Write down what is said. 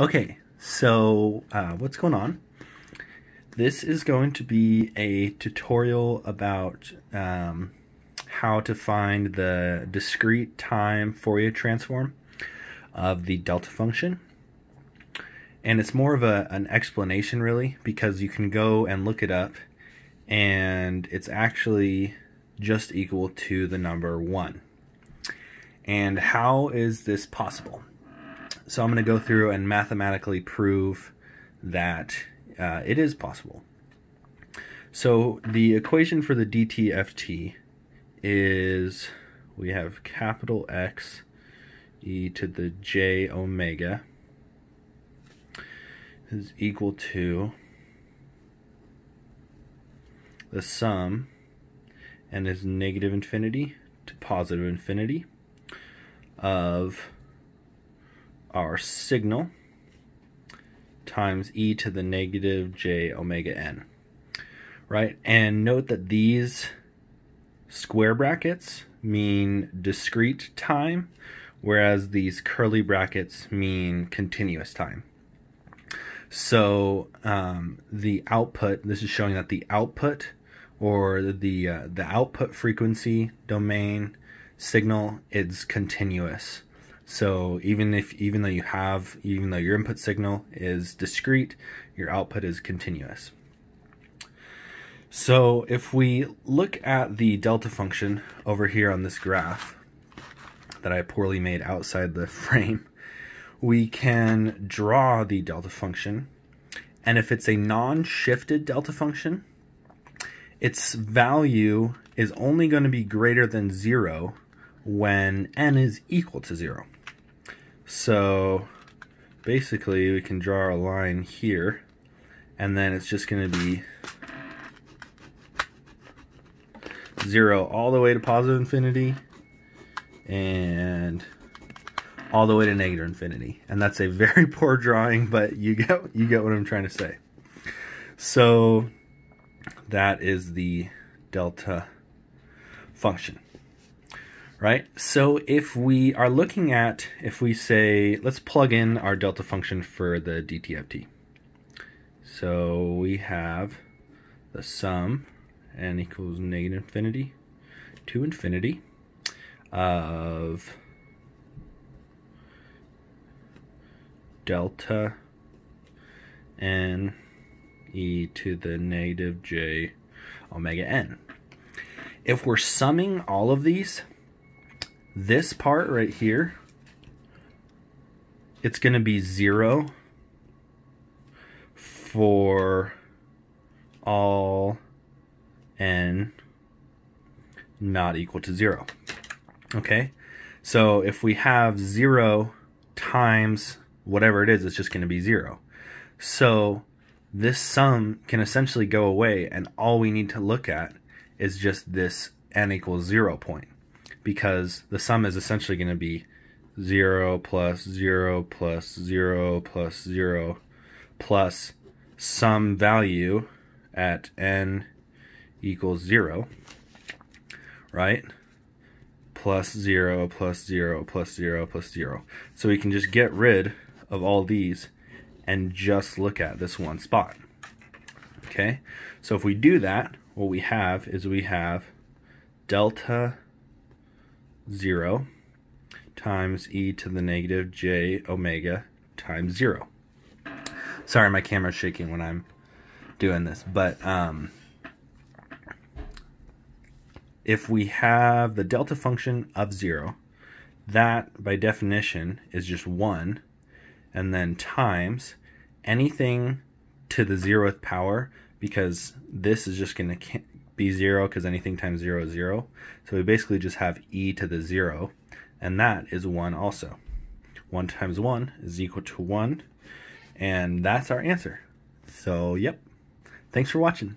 Okay, so uh, what's going on? This is going to be a tutorial about um, how to find the discrete time Fourier transform of the delta function. And it's more of a, an explanation really because you can go and look it up and it's actually just equal to the number 1. And how is this possible? So I'm going to go through and mathematically prove that uh, it is possible. So the equation for the dtft is we have capital X e to the j omega is equal to the sum and is negative infinity to positive infinity of our signal times e to the negative j omega n. Right? And note that these square brackets mean discrete time, whereas these curly brackets mean continuous time. So um, the output, this is showing that the output or the uh, the output frequency domain signal is continuous. So even if even though you have even though your input signal is discrete, your output is continuous. So if we look at the delta function over here on this graph that I poorly made outside the frame, we can draw the delta function. And if it's a non-shifted delta function, its value is only going to be greater than zero when n is equal to zero. So basically we can draw a line here and then it's just going to be 0 all the way to positive infinity and all the way to negative infinity. And that's a very poor drawing, but you get you get what I'm trying to say. So that is the delta function right? So if we are looking at, if we say, let's plug in our delta function for the DTFT. So we have the sum n equals negative infinity to infinity of delta n e to the negative j omega n. If we're summing all of these, this part right here, it's going to be 0 for all n not equal to 0. Okay? So if we have 0 times whatever it is, it's just going to be 0. So this sum can essentially go away and all we need to look at is just this n equals 0 point because the sum is essentially going to be 0 plus 0 plus 0 plus 0 plus some value at n equals 0, right? Plus 0 plus 0 plus 0 plus 0. So we can just get rid of all these and just look at this one spot. Okay, so if we do that, what we have is we have delta 0 times e to the negative j omega times 0. Sorry, my camera's shaking when I'm doing this, but um, if we have the delta function of 0, that by definition is just 1, and then times anything to the zeroth power, because this is just going to be 0 because anything times 0 is 0. So we basically just have e to the 0, and that is 1 also. 1 times 1 is equal to 1, and that's our answer. So, yep. Thanks for watching.